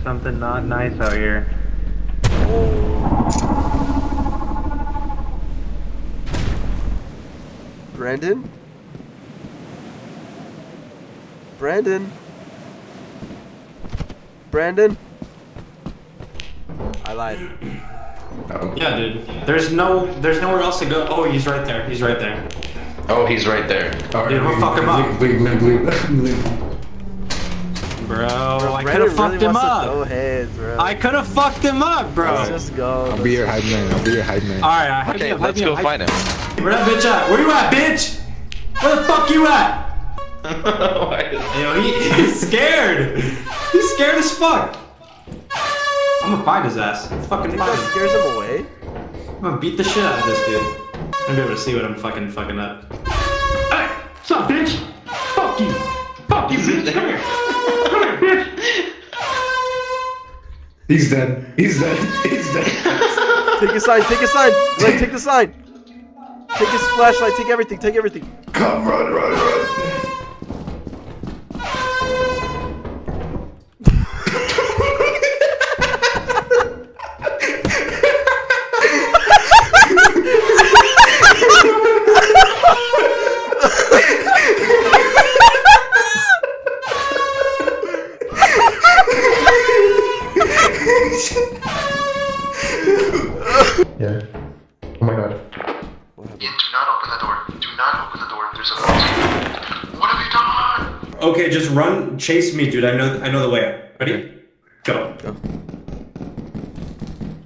There's something not nice out here. Brandon? Brandon? Brandon? I lied. Yeah, dude. There's no, there's nowhere else to go. Oh, he's right there. He's right there. Oh, he's right there. Dude, we'll fuck him up. Leave. Bro, I could have fucked really him up. throw heads, bro. I could have fucked him up, bro. Let's just go. I'll be your hype man. I'll be your hype man. Alright, I Okay, let's go find him. Where that bitch at? Where you at, bitch? Where the fuck you at? Why is- Yo, he, he's scared. He's scared as fuck. I'm gonna find his ass. I'm fucking I think find that him. scares him away. I'm gonna beat the shit out of this dude. I'm gonna be able to see what I'm fucking fucking up. Hey, what's up, bitch? Fuck you. Fuck you, bitch. Come here. Come here, bitch. He's dead. He's dead. He's dead. Take a sign, take a sign. Glenn, take the sign. Take his flashlight, take everything, take everything. Come, run, run, run. Okay, just run, chase me, dude. I know, I know the way. Ready? Go. Go.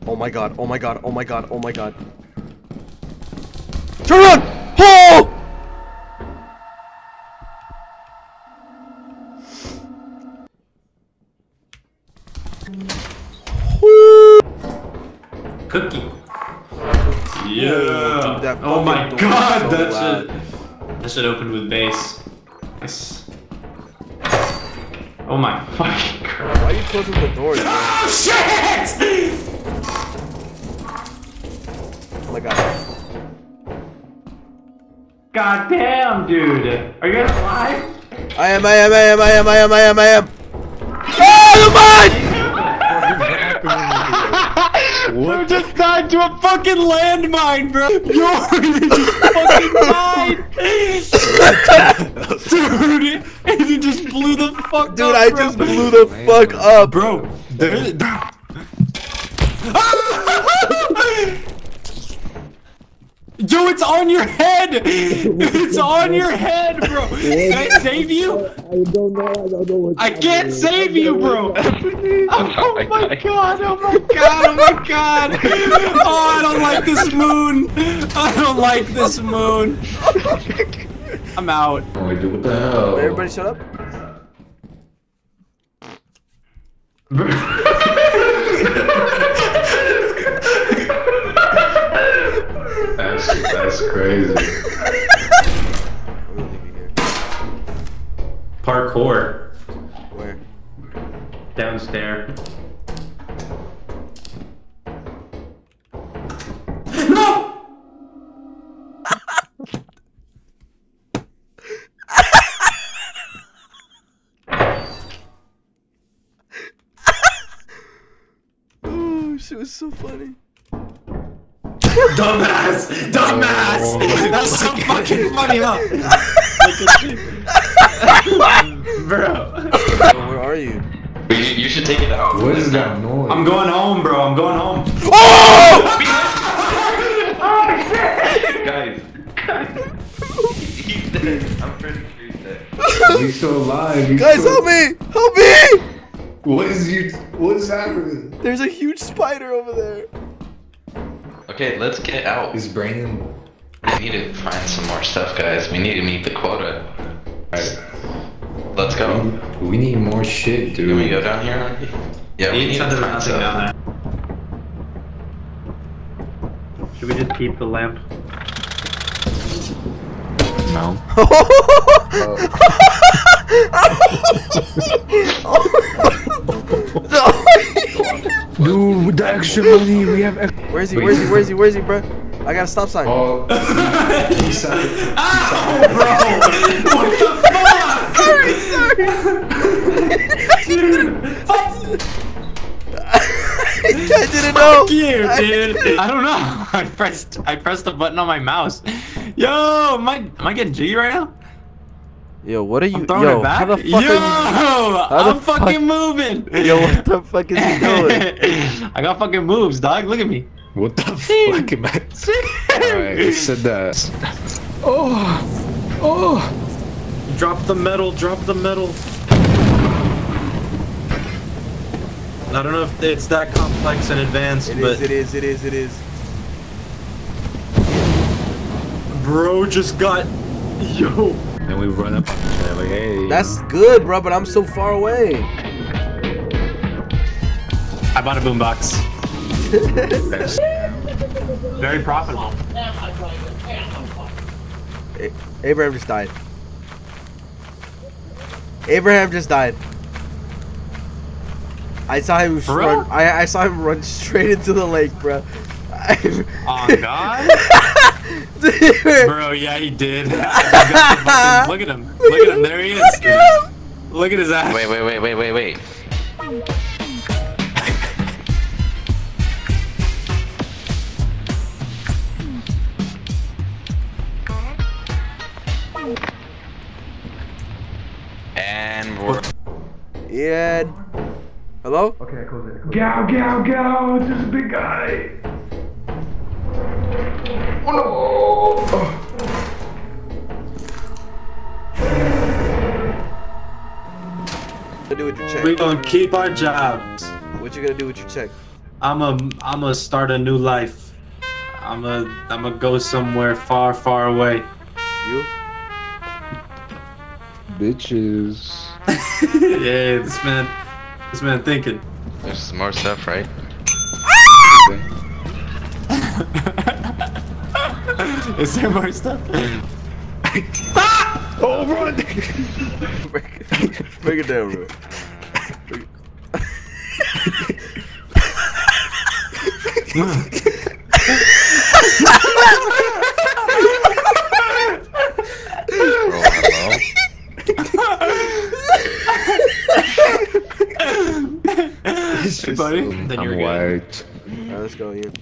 Oh my god, oh my god, oh my god, oh my god. Turn around! Oh! Cookie. Yeah. dude, oh my god, so that loud. shit. That shit opened with bass. Nice. Oh my fucking god. Why are you closing the door? dude? Oh shit! Oh my god. God damn, dude. Are you guys alive? I am, I am, I am, I am, I am, I am, I am. Oh, you're mine! You just died to a fucking landmine, bro. You're just fucking died. Dude, and you just blew the fuck up. Dude, up, I bro. just blew the fuck up. Bro, there, there. Yo, it's on your head! It's on your head, bro! Can I save you? I don't know, I don't know what I can't save you, bro! Oh my god, oh my god, oh my god! Oh, I don't like this moon! I don't like this moon! I'm out. Dude, what the hell? Everybody shut up. That's, that's crazy. I'm gonna leave you here. Parkour. Where? Downstairs. Shit was so funny. Dumbass! Dumbass! Oh That's so fucking funny, huh? Bro. Oh, where are you? You, you should take it out. What is that noise? I'm going home, bro. I'm going home. Oh! Oh, Guys. Guys. He's dead. I'm pretty sure he's dead. He's still alive. He's Guys, still... help me! Help me! What is you? What's happening? There's a huge spider over there. Okay, let's get out. Is Brandon? We need to find some more stuff, guys. We need to meet the quota. Alright. Let's go. We need more shit, dude. Can we go down here? Yeah, we He need said to find nothing stuff. down there. Should we just keep the lamp? No. Oh. Dude, with the extra money, we have. Extra... Where is he? Where is he? Where is he? Where is he, bro? I got a stop sign. Oh, he's out. Ah, sorry, sorry. I didn't know. Fuck you, dude. I don't know. I pressed I pressed the button on my mouse. Yo, am I am I getting G right now? Yo, what are you? I'm throwing Yo, it back. how the fuck Yo, are you? the I'm fuck- fucking moving. Yo, what the fuck is he doing? I got fucking moves, dog. Look at me. What the fuck, man? Alright, it said that. Oh! Oh! Drop the metal, drop the metal. I don't know if it's that complex and advanced, It but is. It is. It is. It is. bro just got. Yo. And we run up on each other like, hey. That's good, bro. But I'm so far away. I bought a boombox. Very profitable. Abraham just died. Abraham just died. I saw him For run. real? I, I saw him run straight into the lake, bro. Oh God, bro. Yeah, he did. Look at him. Look at him. There he is. Look at him. Look at his ass. Wait, wait, wait, wait, wait, wait. And we're Yeah. Hello? Okay, close it. Close gow, gow, gow! It's this big guy! What you gonna do with your check? We gonna keep our jobs. What you gonna do with your check? I'm a, I'm gonna start a new life. I'm a, I'm gonna go somewhere far, far away. You? Bitches. yeah, this man, this man thinking. there's some more stuff, right? Is there more stuff? Oh, run! break, break it down, bro. Break Bro, hello? Hey, buddy. Then you're I'm good. white. Alright, let's go, Ian.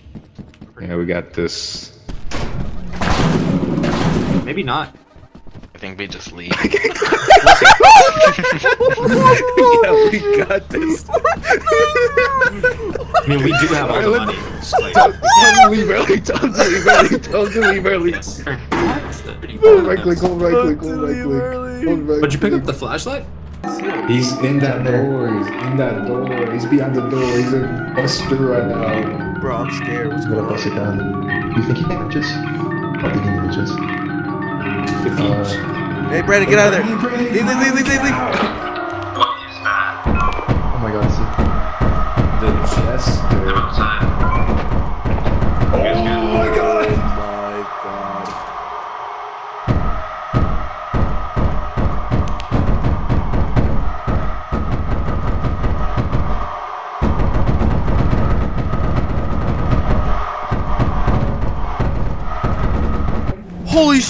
Yeah, we got this. Maybe not. I think we just leave. yeah, we got this. I mean, we do have all the money. Don't leave early, don't leave early, don't leave early. Hold right click, hold right click, hold right click. Hold right But you pick up the flashlight? He's in that door, he's in that door, he's behind the door, he's a buster right now. Bro, I'm scared. What's gonna bust it down. You think he can just? I think he can just. If he... Uh, Hey, Brandon, get out of there. Leave, leave, leave, leave, leave, leave. oh my god, see. the jester. Oh my god!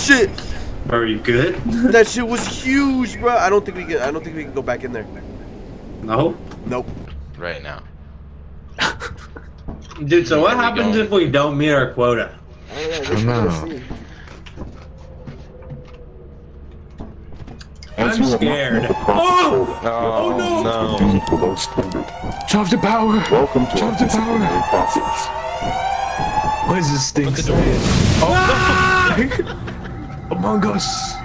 Shit! Are you good? That shit was huge, bro. I don't think we can. I don't think we can go back in there. No. Nope. right now. Dude, so what happens if we don't meet our quota? I don't know. I guess don't we gotta know. see. I'm scared. Oh! oh! Oh, no. Drop the power! Welcome to Drop our the power! disciplinary process. What is this thing saying? Ah! Oh, Among Us!